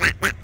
Quack, quack.